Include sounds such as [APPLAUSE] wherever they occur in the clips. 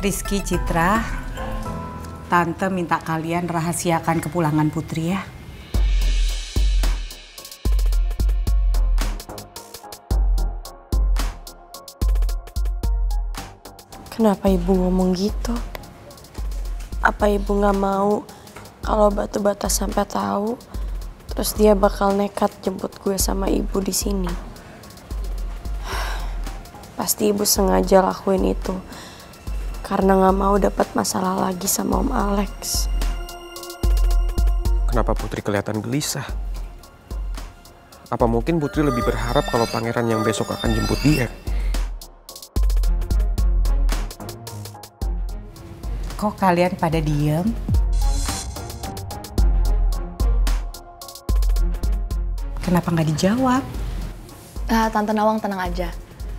Rizky Citra, Tante minta kalian rahasiakan kepulangan Putri ya. Kenapa ibu ngomong gitu? Apa ibu nggak mau kalau batu bata sampai tahu, terus dia bakal nekat jemput gue sama ibu di sini? [SIGHS] Pasti ibu sengaja lakuin itu karena nggak mau dapat masalah lagi sama Om Alex. Kenapa Putri kelihatan gelisah? Apa mungkin Putri lebih berharap kalau pangeran yang besok akan jemput dia? Kok kalian pada diem? Kenapa nggak dijawab? Ah, Tante Nawang tenang aja.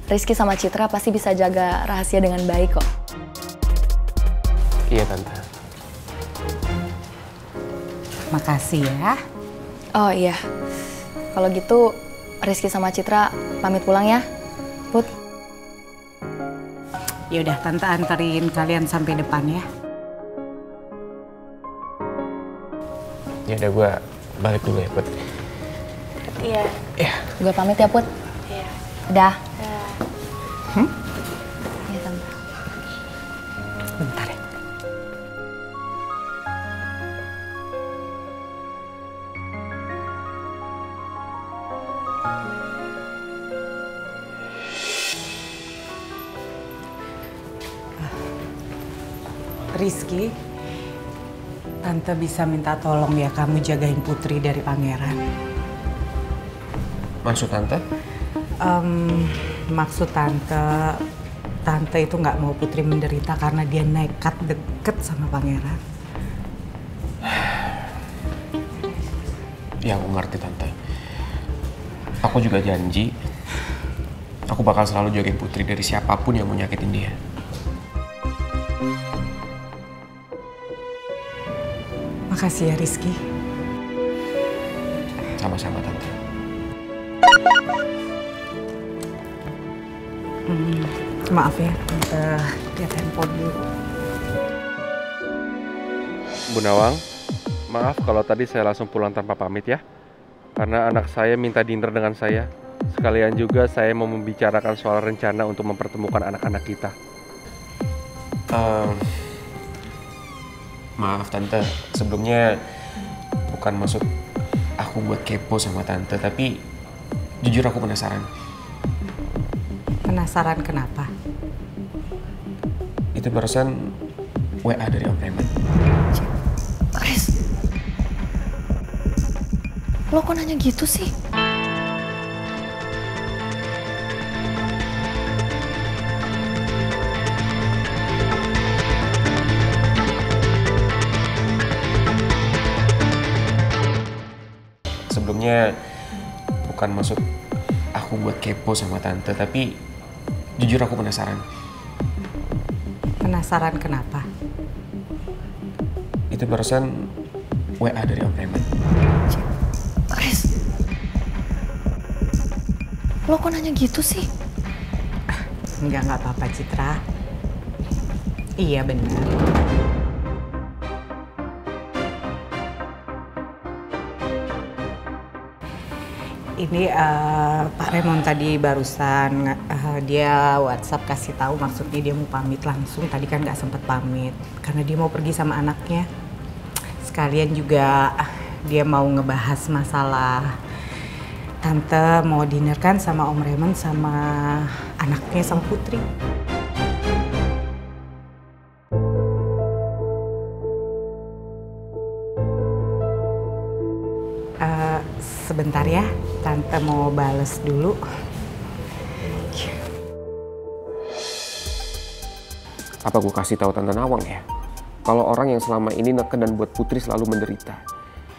Rizky sama Citra pasti bisa jaga rahasia dengan baik kok. Iya tante. Makasih ya. Oh iya, kalau gitu Rizky sama Citra pamit pulang ya. Put, Yaudah, Tante anterin kalian sampai depan ya. Ya udah gue balik dulu ya Put. Iya. Ya. gue pamit ya Put. Iya. Udah. Iya Rizky, Tante bisa minta tolong ya kamu jagain Putri dari pangeran. Maksud tante? Em, maksud Tante, Tante itu nggak mau Putri menderita karena dia nekat deket sama pangeran. Ya aku ngerti tante. Aku juga janji. Aku bakal selalu jagain Putri dari siapa pun yang mau nyakitin dia. Makasih ya Rizky. Sama-sama tante. Maaf ya, Tante lihat handphone dulu. Bu Nawang, maaf kalau tadi saya langsung pulang tanpa pamit ya. Karena anak saya minta dinner dengan saya. Sekalian juga saya mau membicarakan soal rencana untuk mempertemukan anak-anak kita. Ehm, maaf tante, sebelumnya bukan maksud aku buat kepo sama tante, tapi jujur aku penasaran. Penasaran kenapa? Itu barusan WA dari Om Raymond. Lo kok nanya gitu sih? Sebelumnya bukan maksud aku buat kepo sama tante, tapi jujur aku penasaran. Penasaran kenapa? Itu barusan WA dari Om Raymond. Lo kok nanya gitu sih? Enggak, enggak apa-apa Citra. Iya benar. Ini eh, Pak Remon tadi barusan eh, dia WhatsApp kasih tahu maksudnya dia mau pamit langsung. Tadi kan nggak sempat pamit karena dia mau pergi sama anaknya. Sekalian juga dia mau ngebahas masalah tante mau dinner kan sama Om Raymond sama anaknya sama Putri. Eh, sebentar ya, tante mau bales dulu. Apa gue kasih tahu tante Nawang ya? Kalau orang yang selama ini neken dan buat Putri selalu menderita,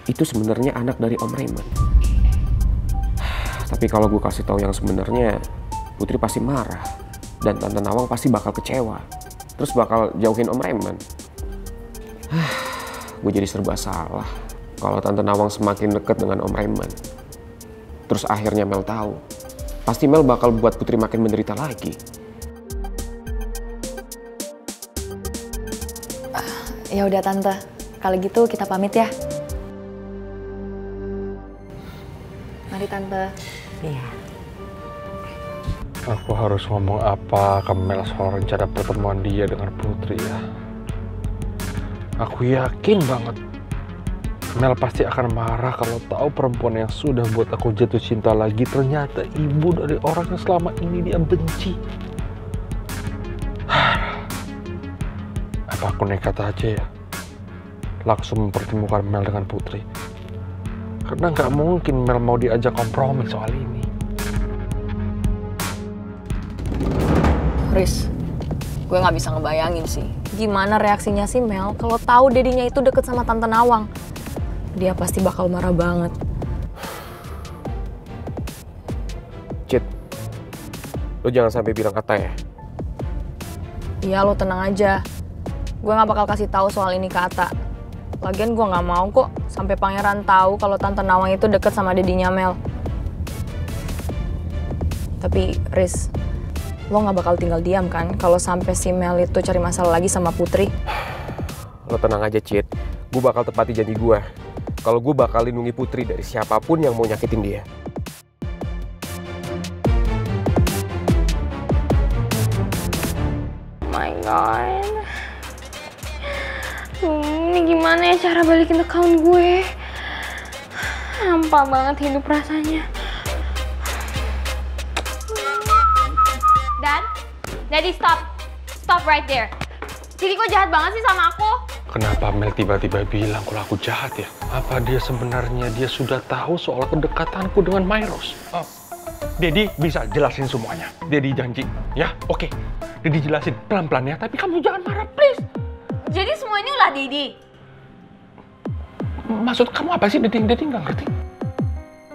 itu sebenarnya anak dari Om Raymond. Tapi kalau gue kasih tahu yang sebenarnya, Putri pasti marah dan tante Nawang pasti bakal kecewa. Terus bakal jauhin Om Raymond. [SIGHS] gue jadi serba salah. Kalau tante Nawang semakin deket dengan Om Raymond, terus akhirnya Mel tahu, pasti Mel bakal buat Putri makin menderita lagi. Ya udah tante, kalau gitu kita pamit ya. Mari tante. Iya. Aku harus ngomong apa ke Mel soal rencana pertemuan dia dengan Putri ya. Aku yakin banget Mel pasti akan marah kalau tahu perempuan yang sudah buat aku jatuh cinta lagi ternyata ibu dari orang yang selama ini dia benci. [SIGHS] Apa aku nekat aja ya? Langsung mempertemukan Mel dengan Putri. Karena nggak mungkin Mel mau diajak kompromi soal ini. Riz, gue nggak bisa ngebayangin sih. Gimana reaksinya si Mel kalau tahu dedinya itu deket sama Tante Nawang. Dia pasti bakal marah banget. Cit, lo jangan sampai bilang kata ya. Iya lo tenang aja. Gue nggak bakal kasih tahu soal ini ke Ata. Lagian gue nggak mau kok sampai pangeran tahu kalau Tante Nawang itu deket sama dedinya Mel. Tapi Riz, lo nggak bakal tinggal diam kan kalau sampai si Mel itu cari masalah lagi sama Putri. Lo tenang aja, Cit. Gue bakal tepati janji gue. Kalau gue bakal lindungi Putri dari siapa pun yang mau nyakitin dia. my god. Ini gimana ya cara balikin account gue? Hampa banget hidup rasanya. Dan, Daddy stop, stop right there. Jadi kok jahat banget sih sama aku? Kenapa Mel tiba-tiba bilang kalau aku jahat ya? Apa dia sebenarnya dia sudah tahu soal kedekatanku dengan Myros? Oh. Dedi bisa jelasin semuanya. Dedi janji, ya? Oke. Dedi jelasin pelan-pelan ya, tapi kamu jangan marah, please. Jadi semua ini ulah Didi. Maksud kamu apa sih, Dedi? Dedi nggak ngerti.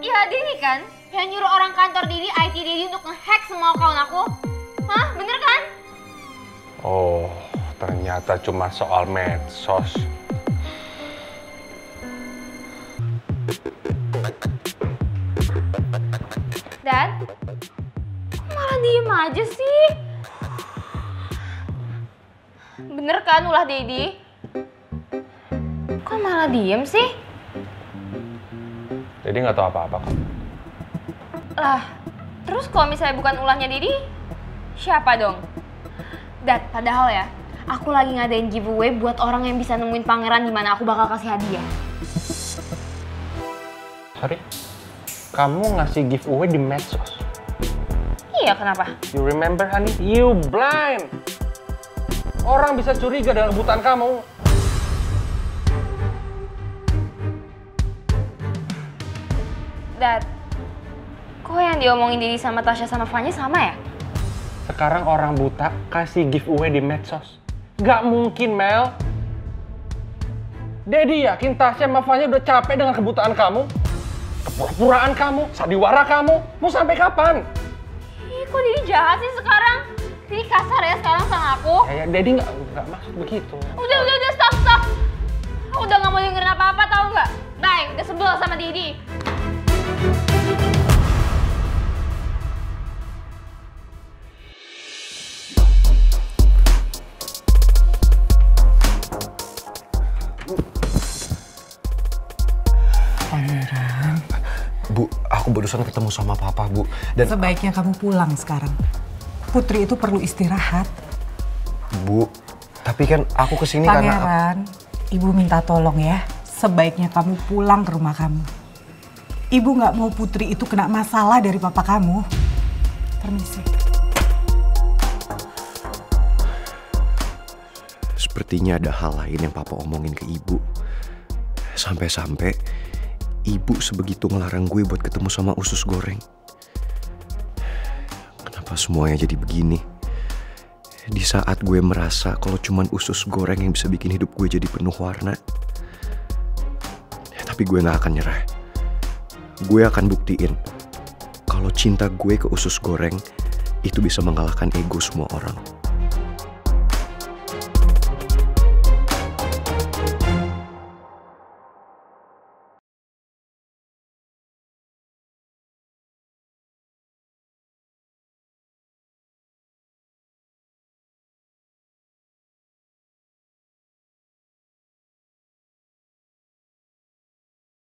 Ya Didi kan, yang nyuruh orang kantor Didi, IT Didi untuk ngehack semua account aku. Hah, bener kan? Oh, ternyata cuma soal medsos. Dan, kok malah diem aja sih? Bener kan ulah Dedi? Kok malah diem sih? Dedi nggak tahu apa-apa kok. Lah, terus kalau misalnya bukan ulahnya Didi, siapa dong? Dad, padahal ya, aku lagi ngadain giveaway buat orang yang bisa nemuin pangeran di mana aku bakal kasih hadiah. Sorry, kamu ngasih giveaway di medsos. Iya, kenapa? You remember, honey? You blind. Orang bisa curiga dengan kebutaan kamu. Dad, kok yang diomongin Didi sama Tasya sama Fanya sama ya? Sekarang orang buta kasih giveaway di medsos. Gak mungkin, Mel. Dedi yakin Tasya sama Fanya udah capek dengan kebutaan kamu? Kepura-puraan kamu, sandiwara kamu, mau sampai kapan? Ih, kok Didi jahat sih sekarang? Didi kasar ya sekarang sama aku. Ya, ya Dedi nggak nggak maksud begitu. Udah, udah, udah, stop, stop. Aku udah gak mau dengerin apa-apa, tau nggak? Bye, udah sebel sama Didi. Pangeran, Bu, aku barusan ketemu sama papa, Bu. Dan sebaiknya kamu pulang sekarang. Putri itu perlu istirahat. Bu, tapi kan aku ke sini karena Pangeran, ibu minta tolong ya. Sebaiknya kamu pulang ke rumah kamu. Ibu nggak mau Putri itu kena masalah dari papa kamu. Permisi. sepertinya ada hal lain yang papa omongin ke ibu. Sampai-sampai ibu sebegitu ngelarang gue buat ketemu sama usus goreng. Kenapa semuanya jadi begini? Di saat gue merasa kalau cuman usus goreng yang bisa bikin hidup gue jadi penuh warna. Tapi gue gak akan nyerah. Gue akan buktiin kalau cinta gue ke usus goreng itu bisa mengalahkan ego semua orang.